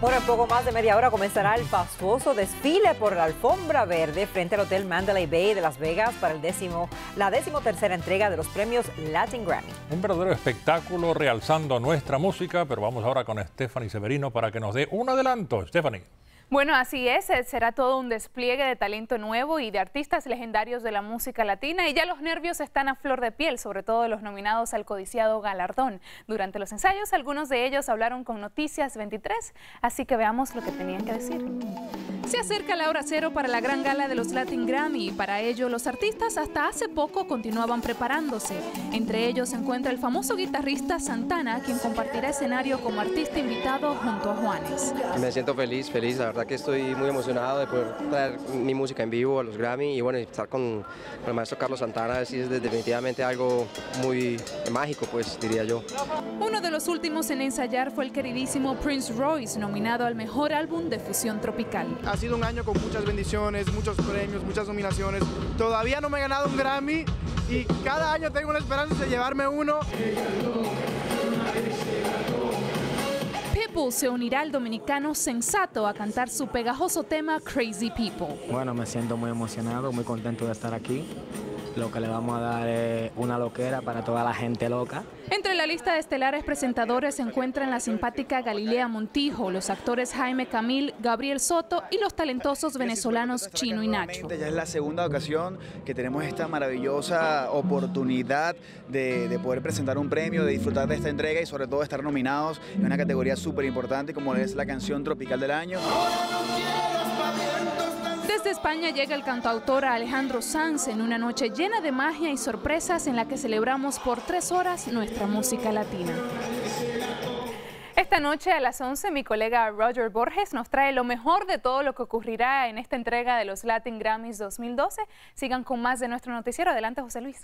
Bueno, en poco más de media hora comenzará el fastuoso desfile por la alfombra verde frente al Hotel Mandalay Bay de Las Vegas para el décimo, la décimo tercera entrega de los premios Latin Grammy. Un verdadero espectáculo realzando nuestra música, pero vamos ahora con Stephanie Severino para que nos dé un adelanto. Stephanie. Bueno, así es, eh, será todo un despliegue de talento nuevo y de artistas legendarios de la música latina y ya los nervios están a flor de piel, sobre todo los nominados al codiciado galardón. Durante los ensayos, algunos de ellos hablaron con Noticias 23, así que veamos lo que tenían que decir. Se acerca la hora cero para la gran gala de los Latin Grammy y para ello los artistas hasta hace poco continuaban preparándose. Entre ellos se encuentra el famoso guitarrista Santana, quien compartirá escenario como artista invitado junto a Juanes. Me siento feliz, feliz, la verdad que estoy muy emocionado de poder traer mi música en vivo a los Grammy y bueno, estar con, el maestro Carlos Santana es definitivamente algo muy mágico, pues diría yo. Uno de los últimos en ensayar fue el queridísimo Prince Royce, nominado al mejor álbum de fusión tropical sido un año con muchas bendiciones, muchos premios, muchas nominaciones. Todavía no me he ganado un Grammy y cada año tengo la esperanza de llevarme uno. Pitbull se unirá al dominicano Sensato a cantar su pegajoso tema Crazy People. Bueno, me siento muy emocionado, muy contento de estar aquí. Lo que le vamos a dar es una loquera para toda la gente loca. Entre la lista de estelares presentadores se encuentran la simpática Galilea Montijo, los actores Jaime Camil, Gabriel Soto y los talentosos venezolanos Chino y Nacho. Ya es la segunda ocasión que tenemos esta maravillosa oportunidad de, de poder presentar un premio, de disfrutar de esta entrega y sobre todo estar nominados en una categoría súper importante como es la canción tropical del año. Desde España llega el cantautor Alejandro Sanz en una noche llena de magia y sorpresas en la que celebramos por tres horas nuestra música latina. Esta noche a las 11 mi colega Roger Borges nos trae lo mejor de todo lo que ocurrirá en esta entrega de los Latin Grammys 2012. Sigan con más de nuestro noticiero. Adelante José Luis.